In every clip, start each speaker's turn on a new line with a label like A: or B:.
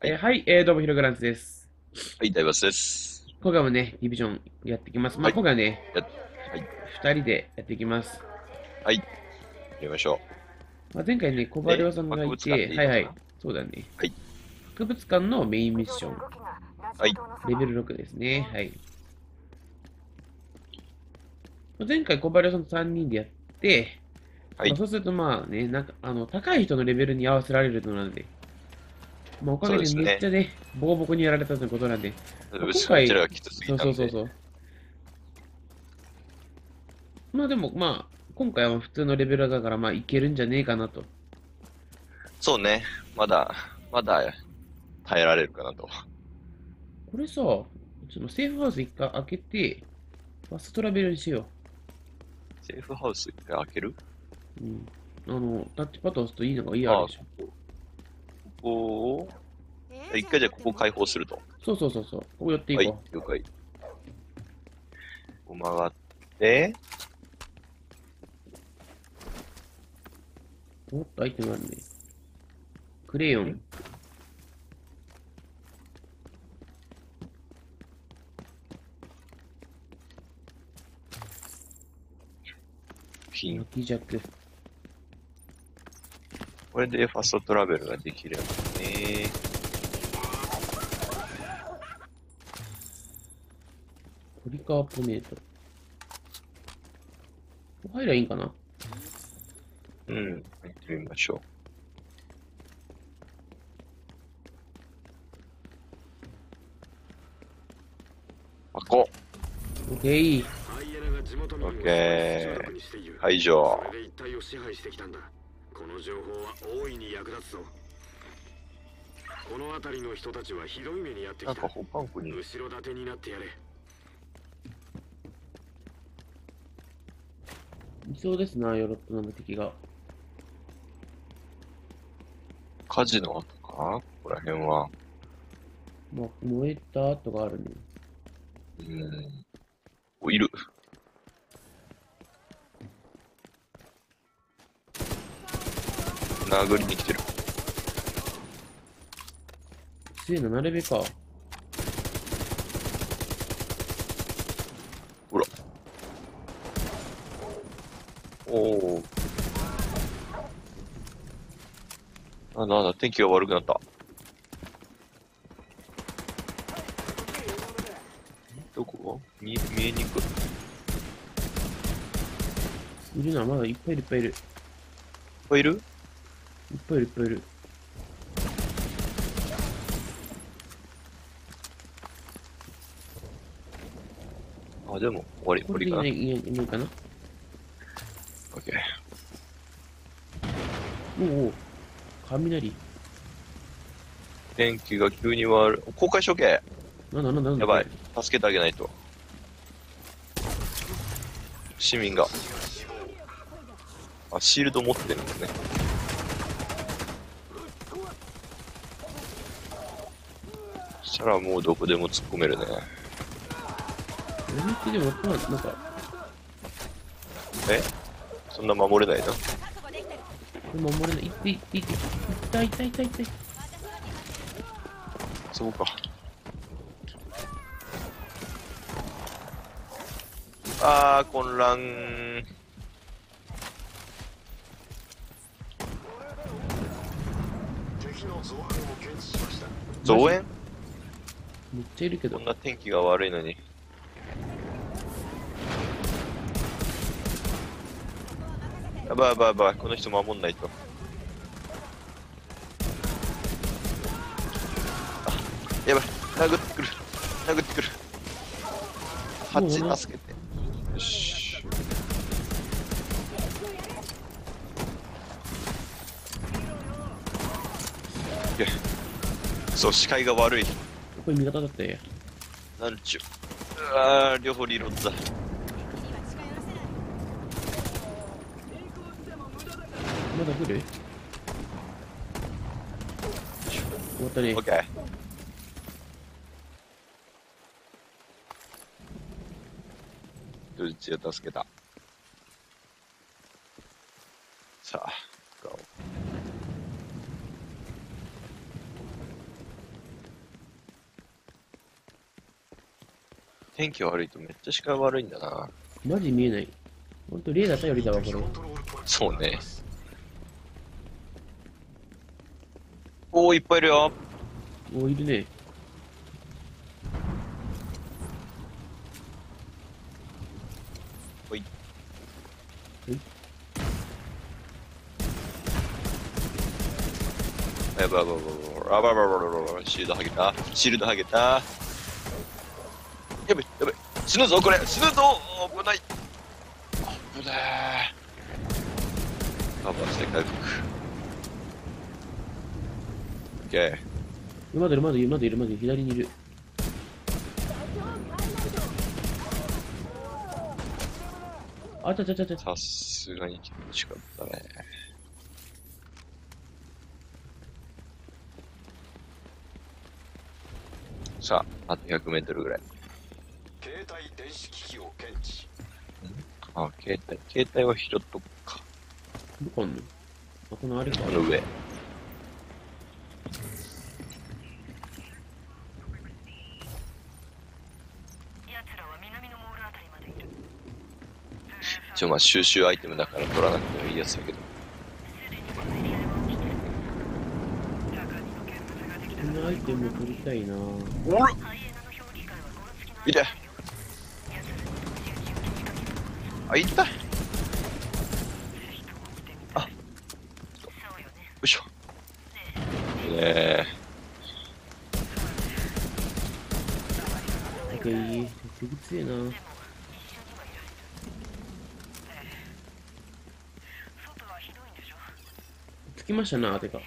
A: はい
B: えーはい、えーどうも、ヒログランツです。
A: はい、大バスです。
B: 今回もね、ディビジョンやっていきます。まあ、
A: はい
B: 今回はね、
A: やはい、
B: 二人でやっていきます。
A: やりましょ
B: まあ、前回ね、小バリオさんがいて、
A: いのか？な
B: はいはい、そうだね。
A: はい
B: 博物館のメインミッション、
A: はい
B: レベル6ですね。はい。まあ前回小バリオさんと3人でやって、
A: はい
B: まあそうするとまあね、なんか、あの、高い人のレベルに合わせられるのなんで、まあ、おかげでめっちゃね、ボコボコにやられたということなんで、
A: う。
B: 今回
A: うちらがきつすぎ
B: そう。そうそうそう。まあでも、まあ、今回は普通のレベルだから、まあいけるんじゃねえかなと。
A: そうね。まだ、まだ耐えられるかなと。
B: これさ、そのセーフハウス一回開けて、ファストラベルにしよ
A: セーフハウス一回開ける？
B: う。うん。あの、タッチパッド押すといいのがいいあるでしょ。
A: ここを、一回じゃあここ開放すると。
B: そうそうそうそう。ここ寄ってい
A: はい
B: こ、
A: 了解。こう回って、
B: う。おっと、アイテムあるね。クレヨン。
A: ピン
B: 焼。き弱。
A: これでファストトラベルができるんだね。
B: ポリカーボネート。入りゃいいんかな？
A: うん。行ってみましょう。開こ
B: オッケー。
A: オッケー
C: 集落にしている
A: う。
C: の情報は大いに役立つぞこの辺りの人たちはひどい目にやってきた後ろ盾になってやれ
B: いそうですな、ヨロットの敵が。
A: 火事の跡か？ここら辺は。
B: まあ、燃えた跡があるね。
A: うん。お、いる。殴りに来てる。
B: 強いな、なるべか。
A: ほら。おお。あ、なんだ、天気が悪くなった。どこ？見え、見えにくい。
B: いるな、まだいっぱいいるいっぱいいる。
A: いっぱいいる？
B: いっぱいいるいっぱいいる。
A: あ、でも、終わり、終
B: こ
A: わりかな。
B: れでいいね、いいね、いいのかな？
A: オッケー。
B: おうおう。雷。
A: 天気が急に悪い。公開処刑
B: なんだなんだなんだ？
A: やばい。助けてあげないと。市民が。あ、シールド持ってるんですね。したらもうどこでも突っ込めるね。
B: 何ってでも、まあ、なんか、
A: え？そんな守れないな。
B: 守れない。いっていっていって。いったいったいったいった。
A: そうか。あー、混乱。
C: 増援を検知しました
A: 増援
B: めっちゃいるけど
A: こん。な天気が悪いのに。やばいやばいやばい、この人守んないと。やばい、殴ってくる。殴ってくる。ハチ
B: もう
A: 助けて。よし。そう、視界が悪い。
B: これ味方だったよ。
A: なんちゅう。うわー、両方リロードだ。
B: まだ来る？終わったね
A: オッ。ケー。どっちを助けた。さあ、使おう。天気悪いとめっちゃ視界悪いんだな。
B: マジ見えない。ほんと、レーダー頼りだわ、これ。
A: そうね。おー、いっぱいいるよ。
B: おいるね。
A: ほい。やばいやばいやばいやばいやばいやばいシールド剥げた。シールド剥げた。死ぬぞ、これ。死ぬぞ危ない。危ない。カバーして回復。オッケー。
B: まだいる、まだいる、まだいる、まだいる、左にいる。あちゃちゃちゃちゃ。
A: さすがに厳しかったね。さあ、あと100メートルぐらい。
C: 携帯電子機器を検知
A: あ、携帯、携帯は拾っとくか。
B: どこあんのあ、このあれか
A: こ。の上。一応まあ収集アイテムだから取らなくてもいいやつだけど。
B: このアイテム取りたいな
A: おらいてあ、いったよいしょ。いいね
B: なんかいい。手ぐつえなつきましたな、てか。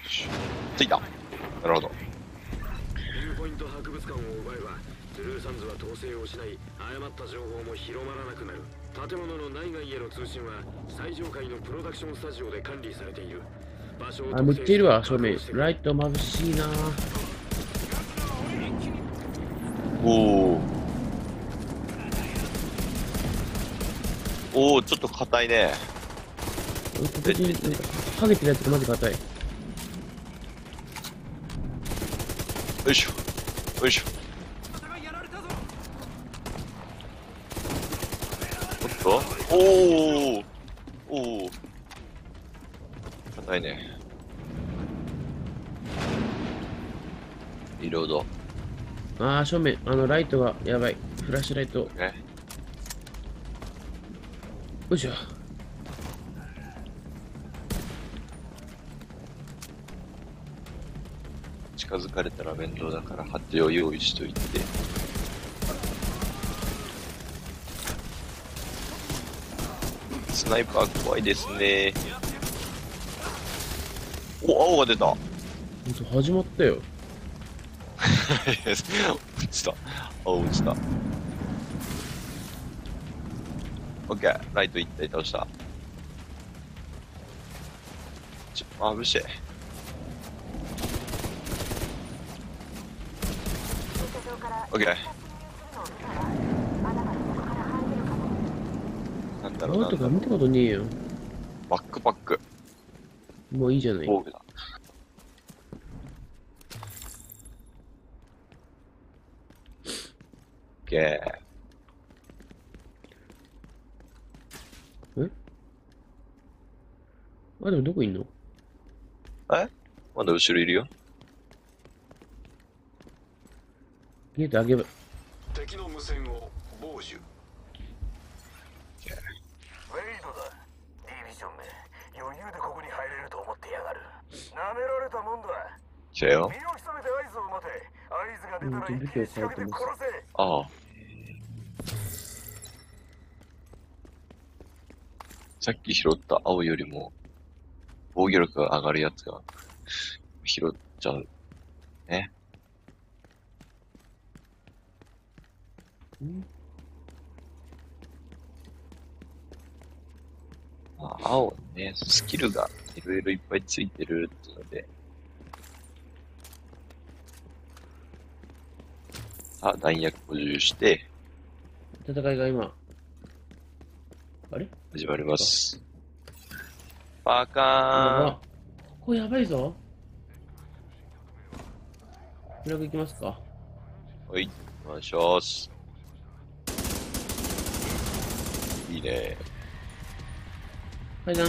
A: ついた。なるほど。
C: ポイント博物館を奪えばトゥルーサンズは統制を失い誤った情報も広まらなくなる建物の内外への通信は最上階のプロダクションスタジオで管理されている場所を
B: あ、めっちゃいるわ、正面
C: 確保して。くれ
B: ライト眩しいな
A: おお。おお、ちょっと硬いね。
B: ハゲてるやつがマジ硬い。
A: よいしょ。よいしょ。おっとおおおお硬いね。リロード。
B: あー、正面、あの、ライトがやばい。フラッシュライト。
A: ね。
B: よいしょ。
A: 近づかれたら面倒だから、ハッを用意しといて。スナイパー怖いですね。お、青が出た。
B: 始まったよ。
A: 落ちた。青落ちた。オッケー。ライト一体倒した。ちょ、まぶしい。オッケー。なんだろう
B: 青
A: なんだろう
B: とか見たことねえよ。
A: バックパック。
B: もういいじゃない。
A: 防具だ。オッケー。
B: あ、でもどこいんの？
A: え？まだ後ろいるよ。
B: ゲート上げば、
C: 敵の無線を傍受
D: 気に仕掛けて殺せ
A: ああ。さっき拾った青よりも防御力が上がるやつが拾っちゃう。ね。
B: ん
A: まあ、青ね、スキルがいろいろいっぱいついてるっていうので。さあ、弾薬補充して
B: 戦いが今。あれ？
A: 始まります。パー
B: や
A: カ
B: ば。これやばいぞ。フラグいきますか。
A: ーンはい、お願いします。いね。
B: 階段。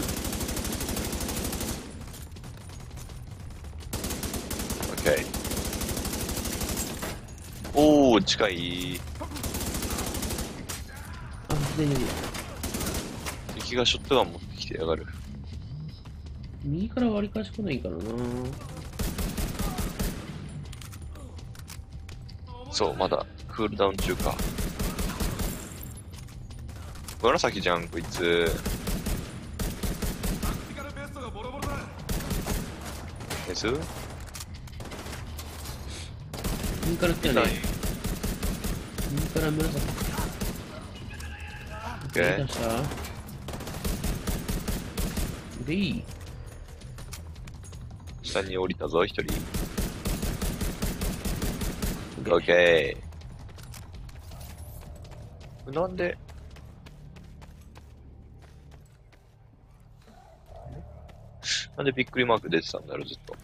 A: おー、近い。
B: あ、左左。
A: 敵がショットガン持ってきてやがる。
B: 右から割り返し来ないからな
A: そう、まだクールダウン中か。紫じゃん、こいつ。です
B: 右から来たね。右から紫。
A: オッケ
B: た？でいい
A: 下に降りたぞ、一人。オッケー。なんで？なんでびっくりマーク出てたんだろう、ずっと。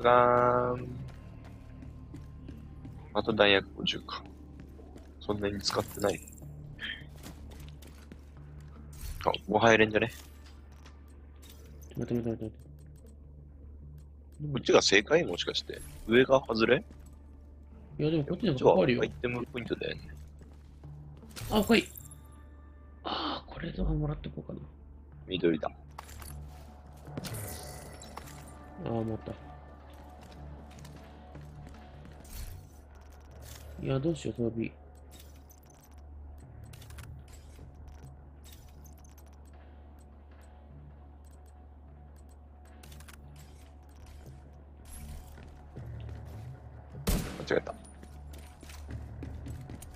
A: あかーん。あと弾薬50か。そんなに使ってない。あ、ここ入れんじゃね？
B: 待って待って待ってて。
A: こっちが正解？もしかして。上が外れ？
B: いや、でもこっちの方がかかるよ
A: イ。テムポイントだよね。
B: あ、深い。ああ、これとかもらってこうかな。
A: 緑だ。
B: ああ、また。いや、どうしよう、装備。
A: 間違えた。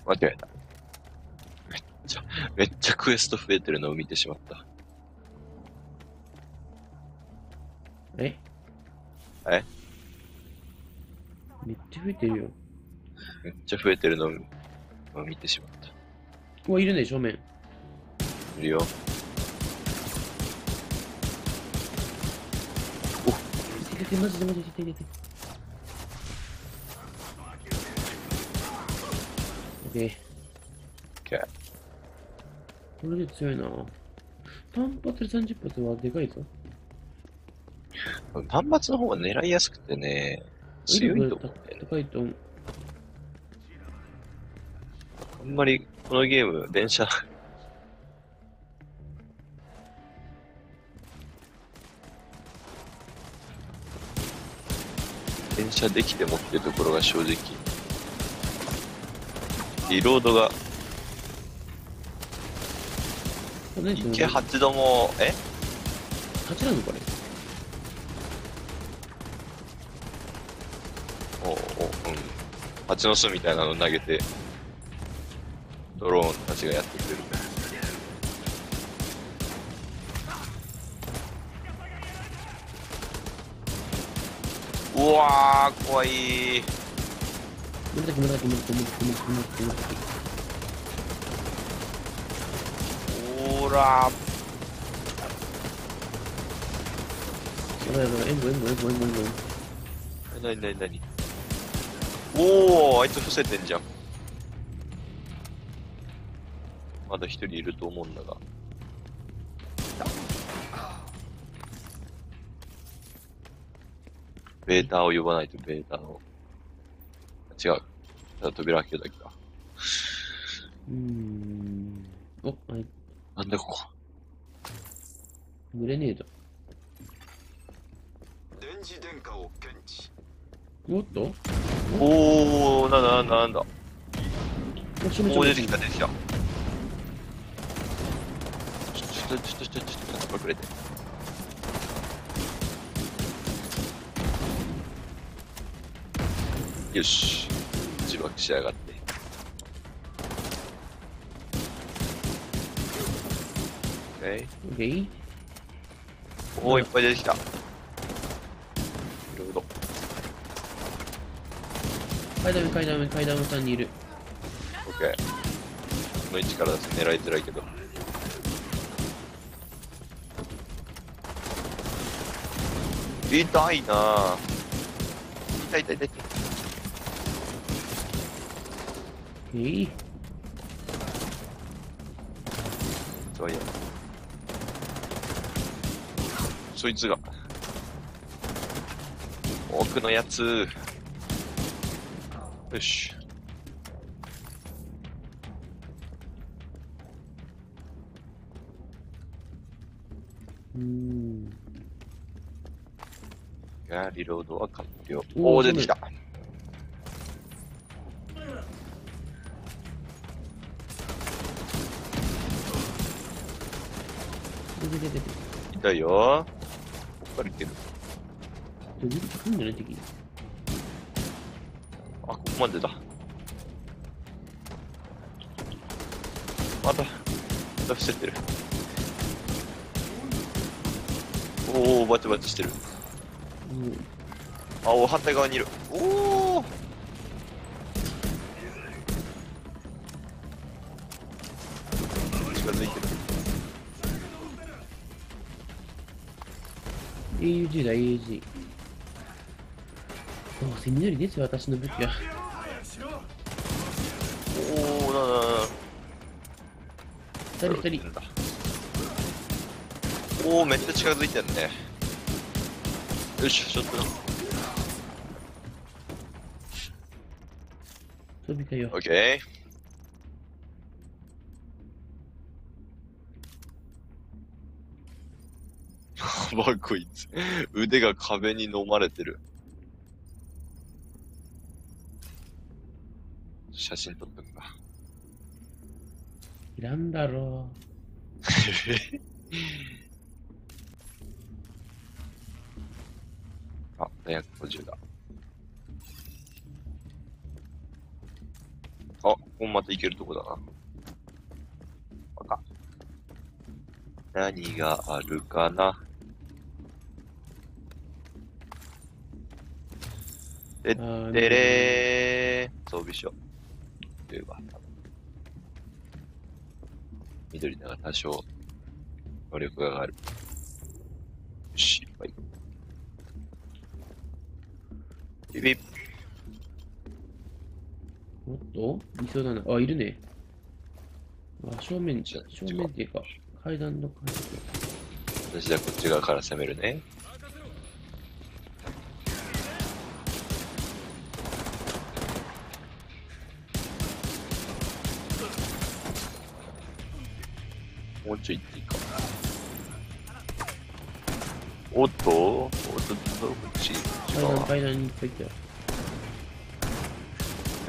A: 間違えた。めっちゃ、めっちゃクエスト増えてるのを見てしまった。
B: え？
A: え？
B: めっちゃ増えてるよ。
A: めっちゃ増えてるのを見てしまった。
B: うわ、いるね、正面。
A: いるよ。
B: いててて、マジでマジでいてていてて。オッケー。これで強いな。単発で30発はでかいぞ。
A: 単発の方が狙いやすくてね、強いと思う。
B: 高いと思う。
A: あんまりこのゲーム、電車、電車できてもっていうところが正直、リロードが、池八度も、え
B: ？8なのこれ？
A: おうおう、うん。蜂の巣みたいなの投げて、ドローンたちがやってくれる。うわー、怖い
B: 紫、紫、紫、紫、紫、紫、紫。
A: ほら
B: やばいやばい、援護、援護、援護、援護、援護。
A: なになになにおー、あいつ伏せてんじゃん。まだ一人いると思うんだが。ベーターを呼ばないとベーターを。違う。ただ扉開けるだけか。
B: うーん。お、はい。
A: なんでここ
B: グレネード。
C: 電磁電荷を検知
B: おっと？
A: おー、なんだなんだなんだ。
B: お、しめちょ
A: おー、出てきた出てきた。ちょっとちょっとちょっとちょっと隠れて。よし。自爆しやがって。オッケー
B: オッケー
A: お、いっぱい出てきた。いろいろ。
B: 階段目、階段目、階段目3人いる。
A: オッケー。この位置からだと狙いづらいけど。痛いなぁ。痛い痛い痛い。
B: え？い。
A: そういや。そいつが。奥のやつ。よし。が、リロードは完了。
B: おー
A: おお、出てきた。
B: 出て出て出て。
A: 痛いよ。こっからいける。
B: どぎ来んじゃない敵。
A: あ、ここまでだ。また、また伏せてる。おお、バチバチしてる。
B: うん。
A: あ、お、反対側にいる。おお。近づいてる。
B: AUG だ、AUG。どうせ緑ですよ、私の武器は。
A: おお、なななな。
B: 二人二人。
A: だ。おお、めっちゃ近づいてんね。よし、ちょっと。
B: 飛びかよ
A: オ。ッケー。やばこいつ。腕が壁に飲まれてる。写真撮っとくか。
B: いらんだろ
A: あ、250だ。あ、ここまた行けるとこだな。赤。何があるかな
B: う。あー
A: でれー、装備書。というか、緑なが多少、能力が上がる。ビビッ。
B: おっといそうだな。あ、いるね。あ、正面、
A: ちょ
B: 正面っていうか、階段の階
A: 私じゃあこっち側から攻めるね。もうちょい行っおっと？おっと、どこっちこっち
B: 階段、
A: 側。
B: 階段にいったよ。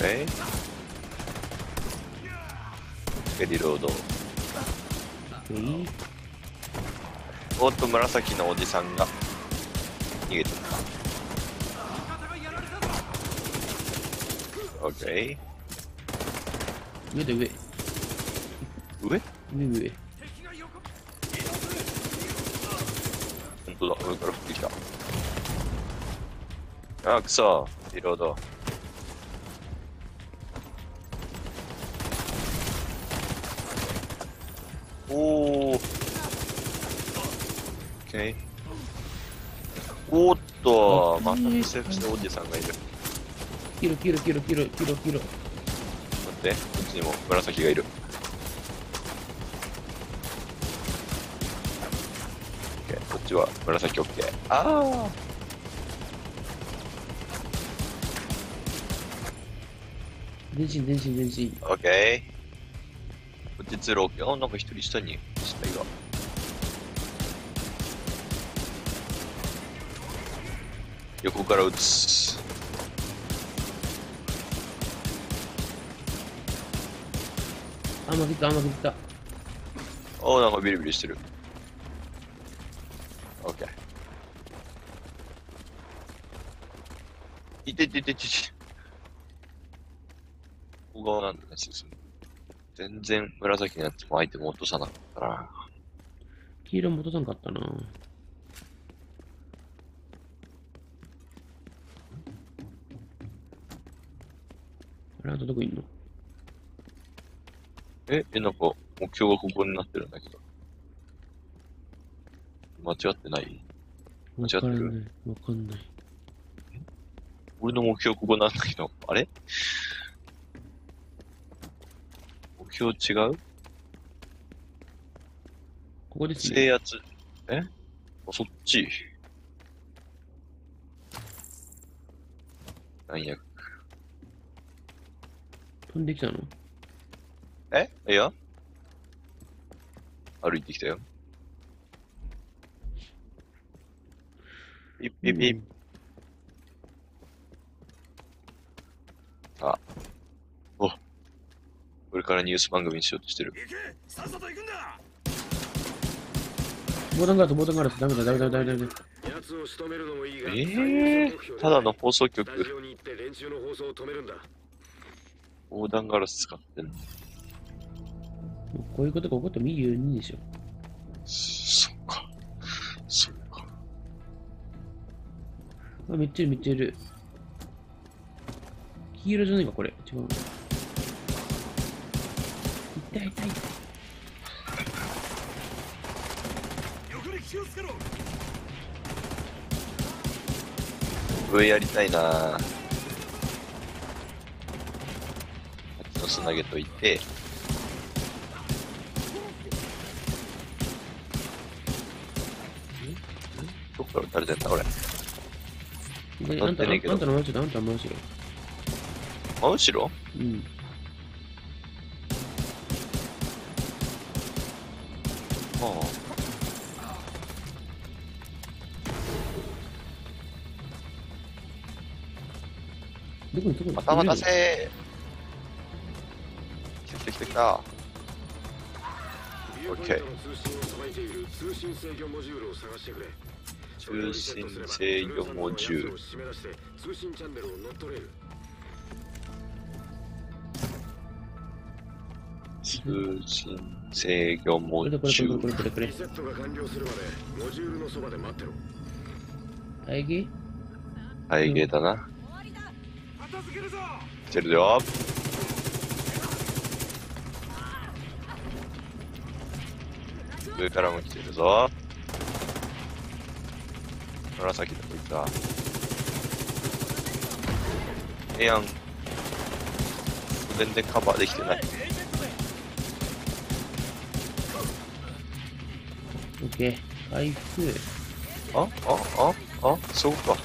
A: えでリロード。
B: えい
A: おっと、紫のおじさんが逃げてる。オッケ
B: 上だ上。
A: ー。上
B: 上
A: 当だ、上から降ってきた。あ、くそ、リロード。おー。オー。おーっと、また
B: あ
A: セフしておじさんがいる。
B: キロキロキロキロキロキロ。
A: 待って、こっちにも紫がいる。オッケーこっちは紫オッケー。あ
B: 前進前進前進。
A: ー、オッケー。こっち通路。あ、なんか一人下に死体が。横から撃つ。
B: あ、負けた、あ、負けた。
A: おー、なんかビリビリしてる。オッケー。いててててて。ここ側なんだね。全然紫のやつもアイテム落とさなかったな。
B: 黄色戻さんかったな。あれ、あとどこいんの？
A: え、え、なんか、目標がここになってるんだけど。間違ってない？
B: わからない。わかんない。
A: 俺の目標ここなんだけど、あれ？目標違う？
B: ここですね。
A: 制圧。え？あ、そっち。なんや？
B: 飛んできたの？
A: え？いや？歩いてきたよ。ピッピッピッ。あ。お。これからニュース番組にしようとしてる。
D: さっさと行くんだ
B: ボタンガラス、ボタンガラス。ダメだ、ダメだ、ダメだ、ダメだ。
C: 奴を仕留めるのもいいが、
A: ええ
C: 目標
A: ただの放送局、
C: オに行って連中の放送を止めるんだ。
A: 横断ガラス使ってんの。
B: こういうことが起こってもいいようにでしょ。あ、めっちゃいる、めっちゃいる。黄色じゃないか、これ。違うの。痛い痛い痛い。
D: 横に気をつけろ
A: 上やりたいなぁ。あっちのつなげといて、どっから撃たれてんだ、俺。
B: であんた、あ
A: 乗ってねえけど
B: あんたの回しろ、あんたの回しろ。
A: 真後ろ
B: うん。
A: ああ。頭出せー。来た来た来た来た。
C: ビューポイントの通信をさばいている通信制御モジュールを探してくれ。
A: 通信制御モジュール
C: 通信チャンネルを乗っ取れる。
A: 通信制御モ
B: これ、これ、
A: ジュール。
B: これ、これ、これ、これ
C: リ。セットが完了するまでモジュールのそばで待ってろ。
B: 大義
A: はい、ゲーだな。
D: 片付けるぞ
A: 来てるよ。上からも来てるぞ。紫どこ行ったええやん。全然カバーできてない。
B: オッケー。回復。
A: ああああそうか。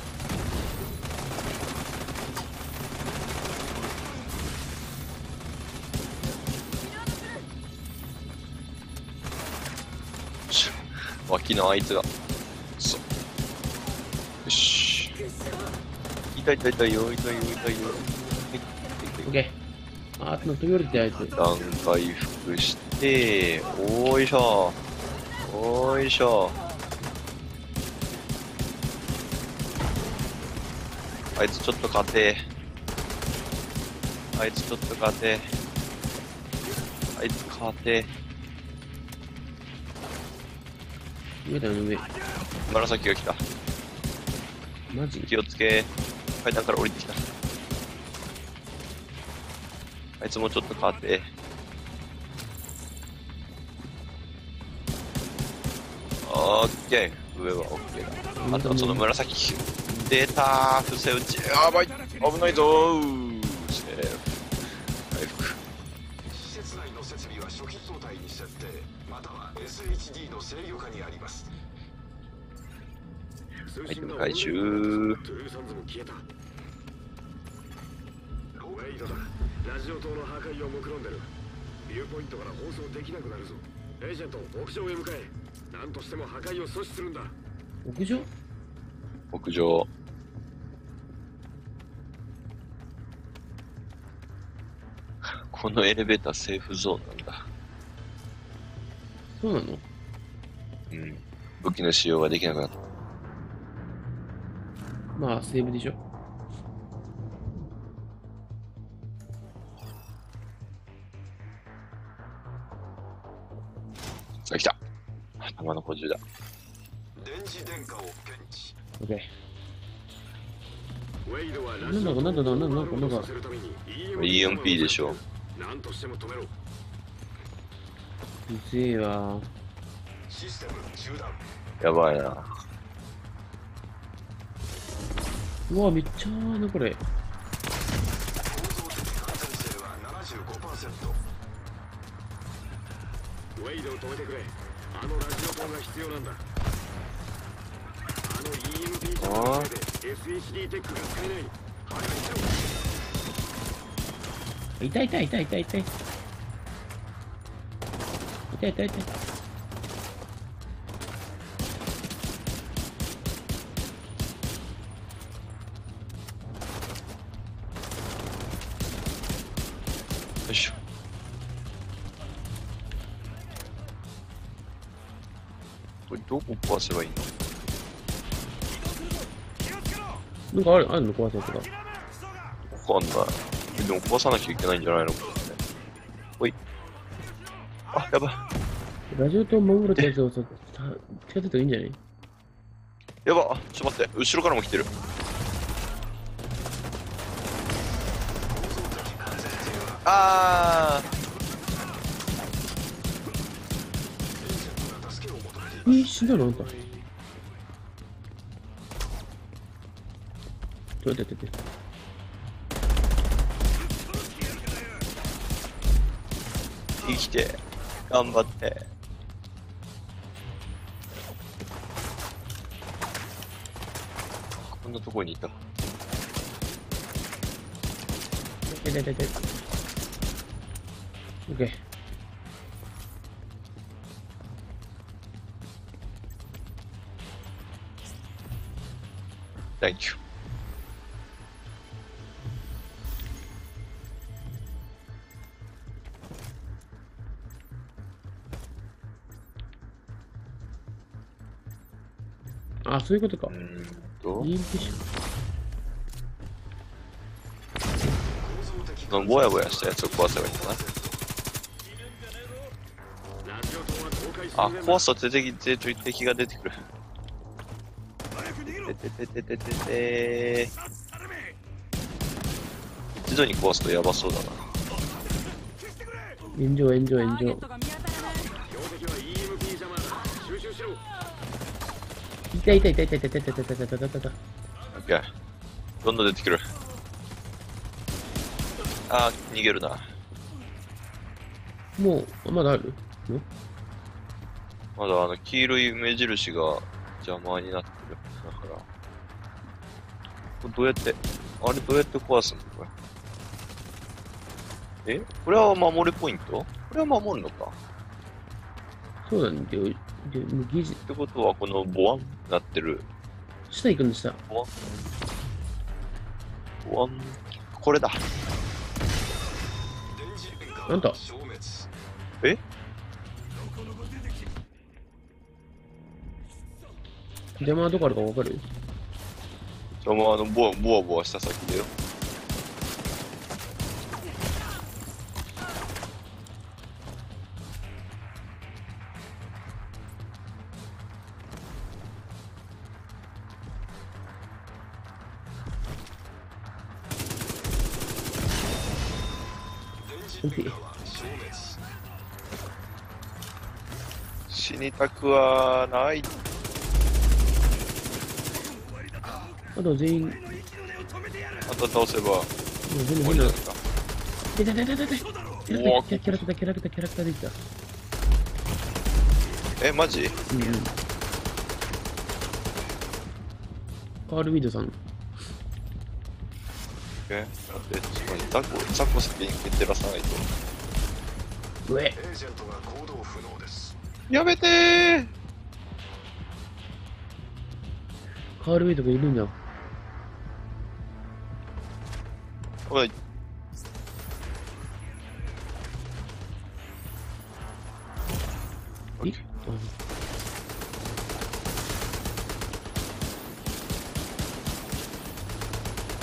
A: し 脇のあいつが。痛い痛い痛いよ、痛いよ、痛いよ。
B: オッケー。あー、飛び降りてあいつ。
A: 段回復して、おいしょ。おいしょ。あいつちょっと勝て。あいつちょっと勝て。あいつ勝て。
B: 上だよ、上。
A: 紫が来た。
B: マジ
A: 気をつけ。階段から降りてきた。あいつもちょっと勝て。オッケー。上はオッケーだ。あとはその紫。出たー。伏せ撃ち。やばい。危ないぞー。セーフ。回復。
C: 施設内の設備は初期状態に設定、または SHD の制御下にあります。通
A: アイテム回収。
C: ラジオ塔の破壊を目論んでる。ビューポイントから放送できなくなるぞ。エージェント、屋上へ向かえ。何としても破壊を阻止するんだ。
B: 屋上
A: 屋上。このエレベーターセーフゾーンなんだ。
B: そうなの？
A: うん。武器の使用ができなくなった。
B: まあ、セーブでしょ。
A: 弾の補充だ。
C: 電磁電荷を検知。
B: オッケ
C: ウェイドはラ
B: なんだかなんだかなんだかなんだか
C: させるために
A: EMP でしょ。
C: 何としても止めろ。
B: うぜえわ。
C: システム中断
A: やばいな。
B: うわ、めっちゃーな、これ。
C: 構造的完全性は75%ウェイドを止めてくれあのラジオ砲が必要なんだあの EMP ジャムのせいで SHD テックが使えない早くしろ
B: 痛い痛い痛い痛い痛い。痛い痛い痛い。
A: よいどこ壊せばいいの？
B: なんかある、あるの壊すやつが。
A: わかんない。えでも壊さなきゃいけないんじゃないの？これほい。あ、やばい。
B: ラジオと守るってやつをさ、た使ってたらいいんじゃない？
A: やばっ。ちょっと待って。後ろからも来てる。あ
B: えー、死んだの？あんた。ちょっと待ってて
A: 生きて。頑張って。こんなとこにいた。
B: 痛い痛い痛
A: Thank you.
B: あ、そういうことか
A: う。ーんと、のぼやぼやしたやつを壊せばいいんだな。あ、
C: る
A: 壊すと敵敵敵が出てくる。ててててて一度に壊すとやばそうだな。
B: 炎上、炎上、炎上。痛い痛い痛い痛い痛い痛い痛い痛い痛い痛い痛い痛い痛い。
A: オッケー。どんどん出てくる。あー、逃げるな。
B: もう、あまだあるの
A: まだあの黄色い目印が邪魔になってる。これどうやって、あれどうやって壊すのこれ？え？これは守るポイント？これは守るのか？
B: そうなんだよ。で、技術、
A: ってことはこのボワンなってる。
B: 下行くんでした。
A: ボワン？ボワン？これだ。
B: あんた、
A: え？
B: 邪魔はどこあるかわかる？
A: 邪魔あのボワボワボワした先だよ。死にたくはない。
B: あと全員、も
A: あと倒せば
B: う全部変な
A: 終わりだ。か。
B: 痛い痛い痛い痛い痛いキャラクター、キャラクター、キャラクター、キャラクターできた。
A: え、マジ？
B: うんうん。カール・ウィドさん。
A: え、待って、ちょっと待って、ザコ、ザコスピン蹴ってらさないと。
B: うえ
C: エージェントが行動不能です
A: やめてー
B: カール・ウィドがいるんだ。
A: 危ない。
B: え？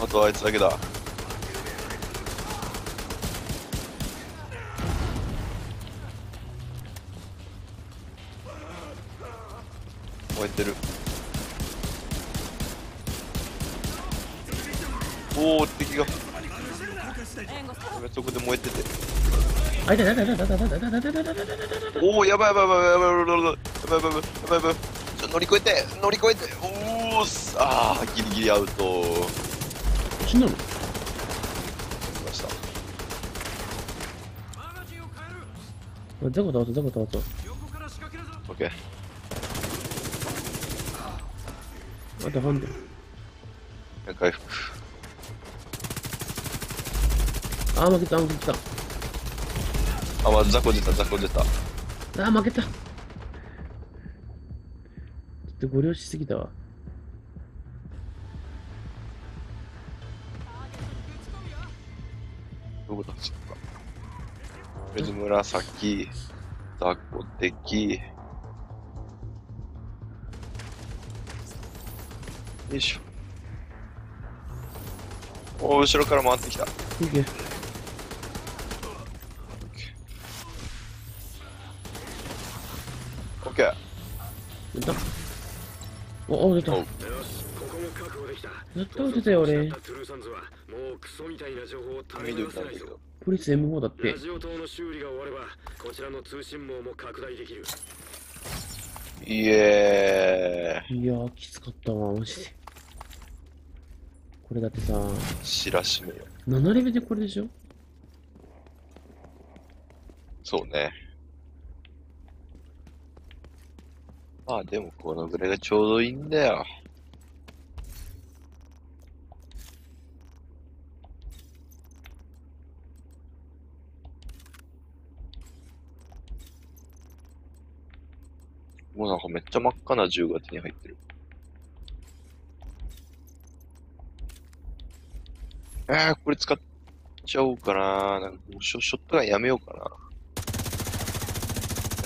A: あとあいつだけだ。燃えてる。おお、敵が。そこで燃えてて。
B: あ、いたいたいたいたいたいたいたいたいたいたいたいたいた
A: おお、やばいやばいやばいやばいやばいやばいやばいやばいやばいやばいちょ乗り越えて、乗り越えて、おお、すあ、ギリギリアウト。
B: 死んだの
A: ました。
B: あザコ倒す、ザコ倒す。
A: オッケー。
B: あと半分。
A: 回復。
B: あー、負けた、負けた。
A: あ、まず雑魚出た、雑魚出た。
B: あー、負けた。ちょっとご了承しすぎたわ。
A: どこだっけか。とりあえず紫、雑魚敵。よいしょ。おー、後ろから回ってきた。
B: いけ。お、お、出た。
C: よしここも確保できた
B: ったー出たよ、俺。
C: トゥルーサンズはもうクソみたいな情報を垂れ
A: 緑
C: 流せないぞ
A: なんだけど。
B: ポリス M4 だって
C: ラ。ジオ塔の修理が終わればこちらの通信網も拡大できる
A: イエ
B: いやー、きつかったわ、マジで。これだってさ。
A: 知らしめよ。
B: 7レベルでこれでしょ？
A: そうね。まあでもこのぐらいがちょうどいいんだよ。もうなんかめっちゃ真っ赤な銃が手に入ってる。えー、これ使っちゃおうかな。なんかもうショショットガンやめようかな。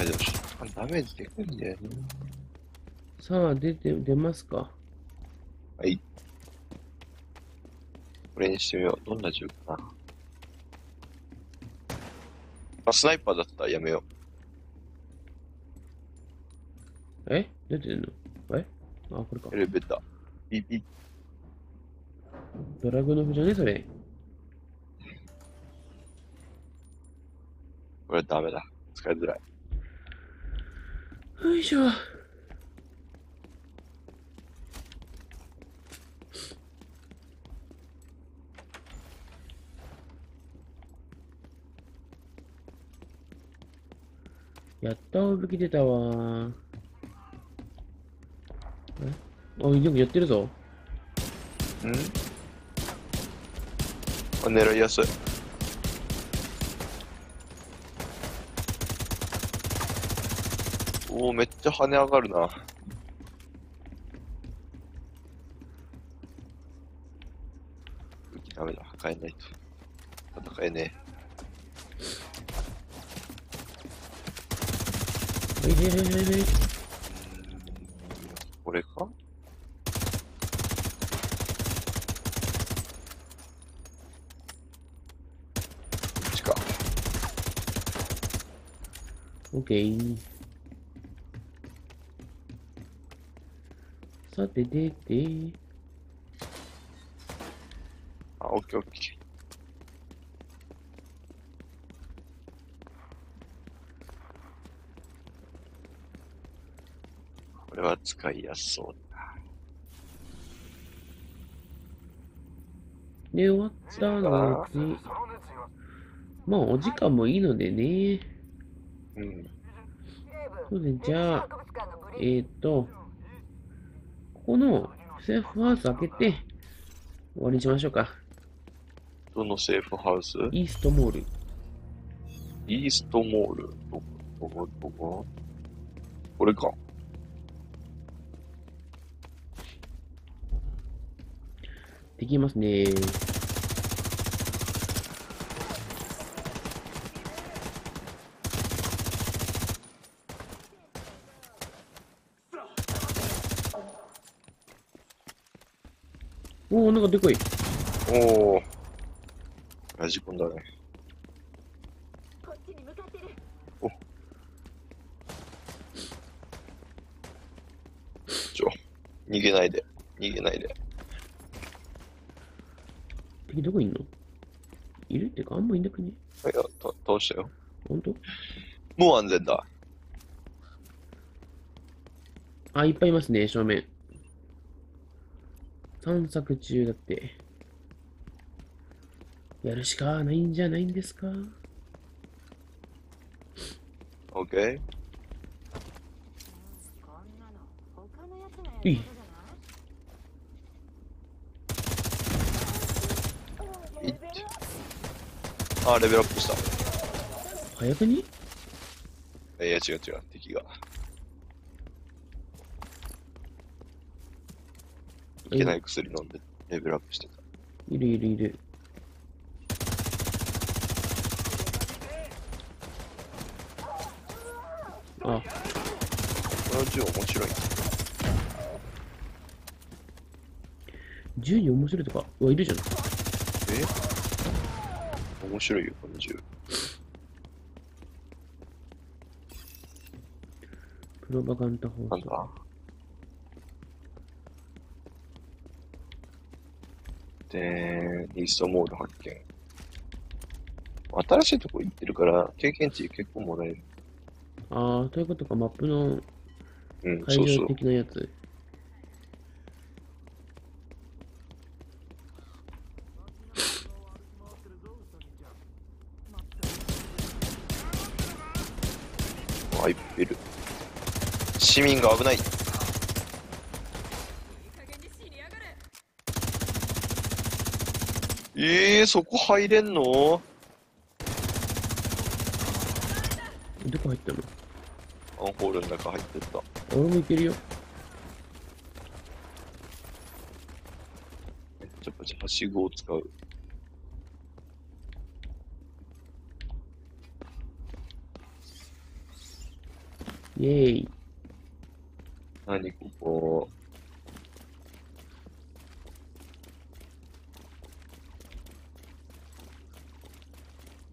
A: あ、でもショットガンダメージでかいんだよね。
B: さあ、出て、出ますか？
A: はい。これにしてみよう。どんな銃かな。あ、スナイパーだったらやめよ
B: え？出てんの？え？あ、これか
A: う。エ。レベーター。ビビ
B: ドラグノフじゃね？それ。
A: これダメだ。使いづらい。
B: よいしょ。やったー、武器出たわー。え？あ、よくやってるぞ。
A: ん？あ、狙いやすい。おお、めっちゃ跳ね上がるな。ダメだ。変えないと。戦えね
B: はいはいはいはいはい。
A: え。これか？こっちか。
B: オッケー。さて出て、
A: あ、オッケーオッケー。これは使いやすそうだ。
B: で、終わったので、
D: その熱意は
B: まあお時間もいいのでね。
A: うん。
B: そうで、じゃあ、えーっと、ここのセーフハウス開けて、終わりにしましょうか。
A: どのセーフハウス？
B: イーストモール。
A: イーストモール。どこ、どこ、どこ？これか。
B: できますね。おお、なんかでかい。
A: おー。ラジコンだね。
E: こっちに向かってる
A: ちょ、逃げないで。逃げないで。
B: 敵どこいんの？いるってか、あんまいなくね？
A: いや、た倒したよ。
B: 本当？
A: もう安全だ。
B: あ、いっぱいいますね、正面。散策中だって。やるしかないんじゃないんですか
A: ？OK?
B: い
E: い。
A: あ、レベルアップした。
B: 早くに？
A: いや、違う違う、敵が。いけない薬飲んで、レベルアップしてた。
B: いるいるいる。あ、
A: この銃面白い。
B: 銃に面白いとか、うわ、いるじゃん。
A: え？面白いよ、この銃。
B: プロパガンダ放送。
A: なんだで、イーストモール発見。新しいとこ行ってるから、経験値結構もらえる。
B: ああ、ということか、マップの
A: うん、
B: 会場
A: そうそう。
B: 的なやつ。
A: あ、いっぱいいる。市民が危ない。えー、そこ入れんの？
B: どこ入ったの？
A: アンホールの中入ってった。
B: 俺も行けるよ。
A: めっちゃパチはしごを使う。
B: イェーイ。
A: 何ここ？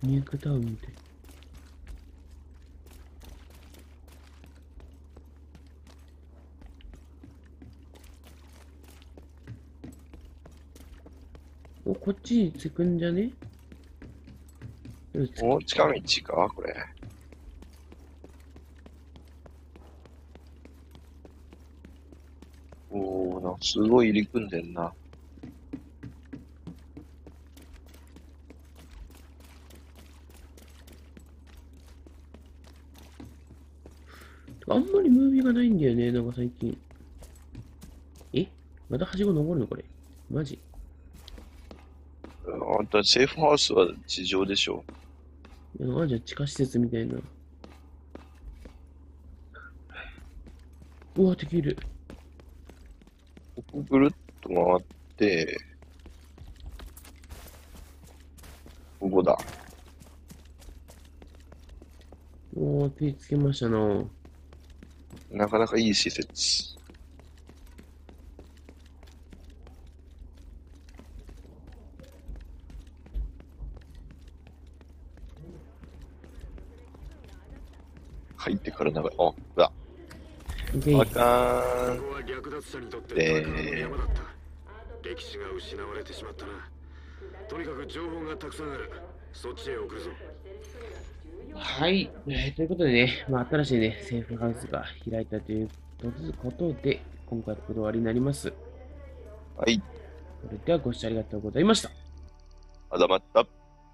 B: ニュークタウンみたい。お、こっちに着くんじゃね？
A: お、近道か？これ。おー、なんかすごい入り組んでんな。
B: あんまりムービーがないんだよね、なんか最近。え？またはしご登るのこれ？マジ？
A: あんたセーフハウスは地上でしょ。
B: いやあ、じゃあ地下施設みたいな。うわ、敵いる。
A: ここぐるっと回って、ここだ。
B: おー、手つけましたな。
A: なかなかいい施設。入ってから長い。あ、うわ、
B: で、
A: あかーん。で
C: 歴史が失われてしまったな。とにかく情報がたくさんある。そっちへ送るぞ
B: はい、えーということでね、まあ、新しいね、セーフハウスが開いたということで、今回のこと終わりになります。
A: はい、
B: それではご視聴ありがとうございました。
A: まだまった。